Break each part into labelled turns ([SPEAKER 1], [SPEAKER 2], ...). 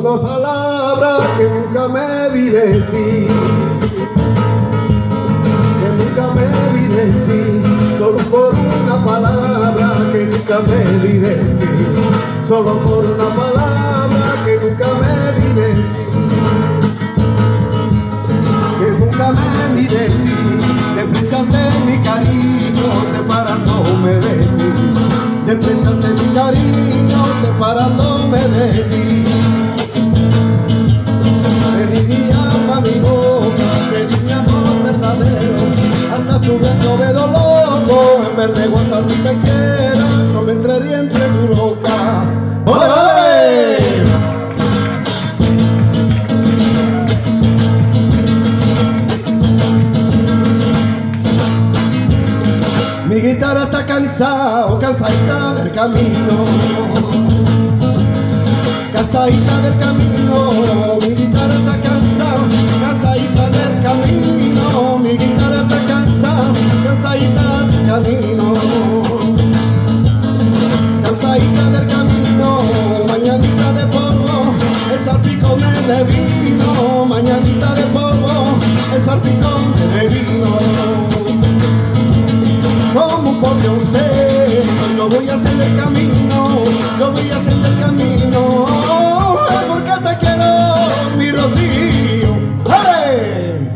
[SPEAKER 1] una palabra que nunca me vi decir, que nunca me vi decir, solo por una palabra que nunca me vi decir, solo por una palabra que nunca me vi decir, que nunca me vi decir, te prestaste mi cariño beso me loco, en vez de aguantar mi te quiera, no me entraría entre tu boca. ¡Ole, ole! Mi guitarra está cansada, cansadita del camino. Cansadita del camino, mi guitarra está cansada, cansadita del camino, mi guitarra salpicón de pollo usted, yo voy a hacer el camino, yo voy a hacer el camino, porque te quiero, mi rocío, ¡Dale!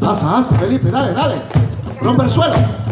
[SPEAKER 1] Asa, asa, Felipe, dale, dale, rompe el suelo.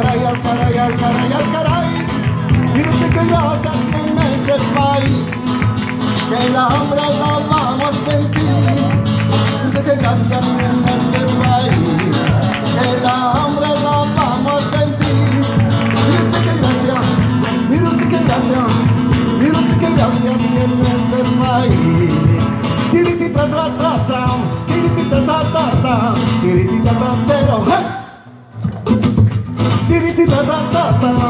[SPEAKER 1] Caray, al caray, al caray, al caray. Mire usted que gracias tiene ese país, que el hambre la vamos a sentir. Mire que gracias Papa.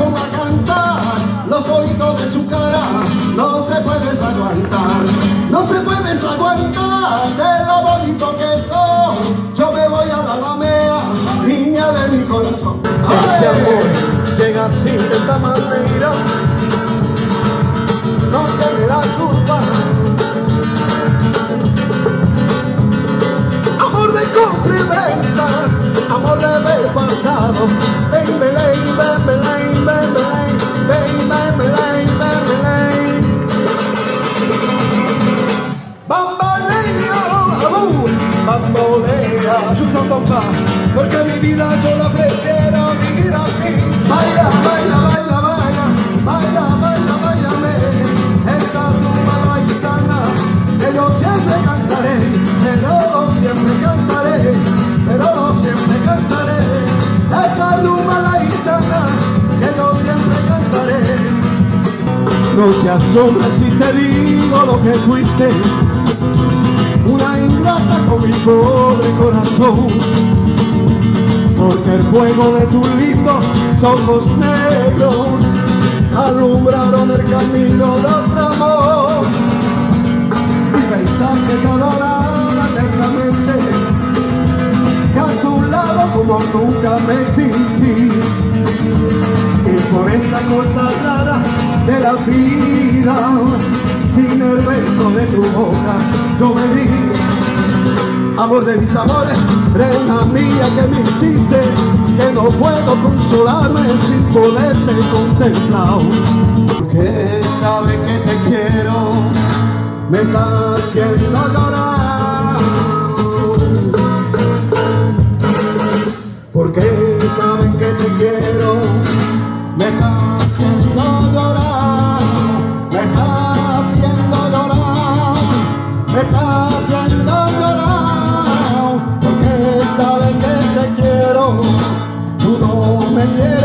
[SPEAKER 1] a cantar los de su cara. No se puedes aguantar, no se puedes aguantar de lo bonito que soy. Yo me voy a la alameda, niña de mi corazón. esta manera no tiene la culpa. Amor de complementa, amor de pasado, ven, ven, No te asombres si te digo lo que fuiste, una ingrata con mi pobre corazón, porque el fuego de tus lindos ojos negros alumbraron el camino de otro amor. Y pensaste eternamente, que a tu lado como nunca me sentí. Y por esa cosa rara de la vida, sin el beso de tu boca, yo me di. Amor de mis amores, reina mía que me hiciste, que no puedo consolarme sin poderte contemplar. Porque sabes que te quiero, me está haciendo llorar. Porque saben que te quiero, me está haciendo llorar, yeah.